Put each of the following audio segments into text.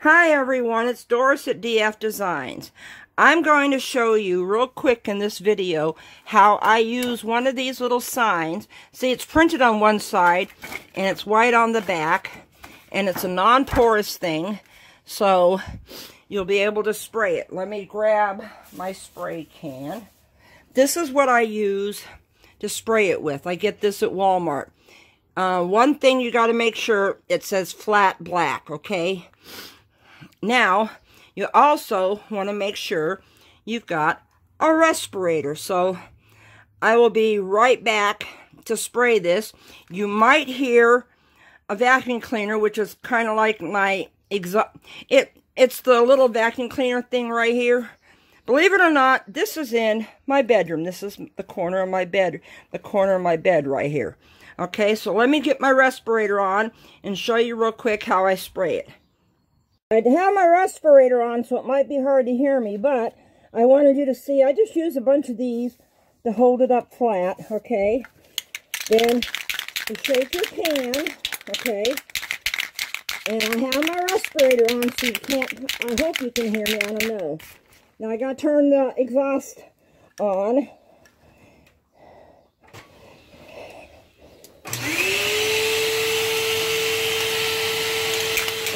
Hi everyone, it's Doris at DF Designs. I'm going to show you real quick in this video how I use one of these little signs. See, it's printed on one side and it's white on the back and it's a non-porous thing so you'll be able to spray it. Let me grab my spray can. This is what I use to spray it with. I get this at Walmart. Uh, one thing you got to make sure it says flat black, okay? Now, you also want to make sure you've got a respirator. So, I will be right back to spray this. You might hear a vacuum cleaner, which is kind of like my exhaust. It, it's the little vacuum cleaner thing right here. Believe it or not, this is in my bedroom. This is the corner of my bed, the corner of my bed right here. Okay, so let me get my respirator on and show you real quick how I spray it. I have my respirator on, so it might be hard to hear me, but I wanted you to see, I just use a bunch of these to hold it up flat, okay? Then you shake your can, okay? And I have my respirator on, so you can't, I hope you can hear me, I don't know. Now I gotta turn the exhaust on.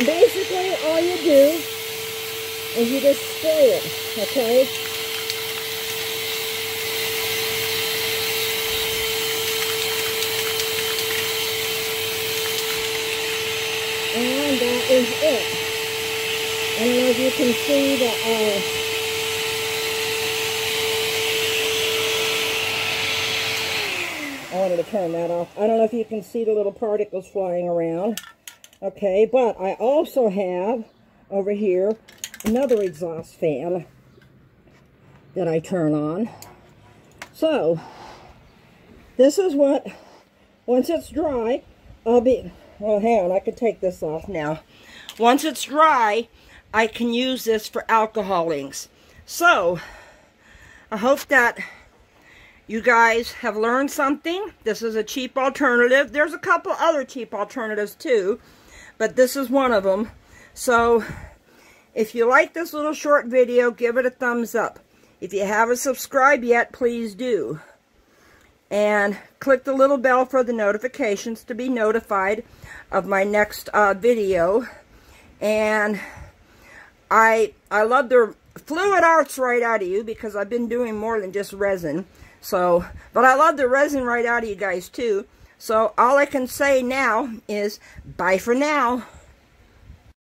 Basically, all you do is you just spray it, okay? And that is it. I don't know if you can see the, uh, I wanted to turn that off. I don't know if you can see the little particles flying around. Okay, but I also have over here another exhaust fan that I turn on. So, this is what, once it's dry, I'll be, well, hang on, I can take this off now. Once it's dry, I can use this for alcohol inks. So, I hope that you guys have learned something. This is a cheap alternative. There's a couple other cheap alternatives too but this is one of them. So, if you like this little short video, give it a thumbs up. If you haven't subscribed yet, please do. And click the little bell for the notifications to be notified of my next uh, video. And I I love the fluid arts right out of you because I've been doing more than just resin. So, but I love the resin right out of you guys too. So all I can say now is bye for now.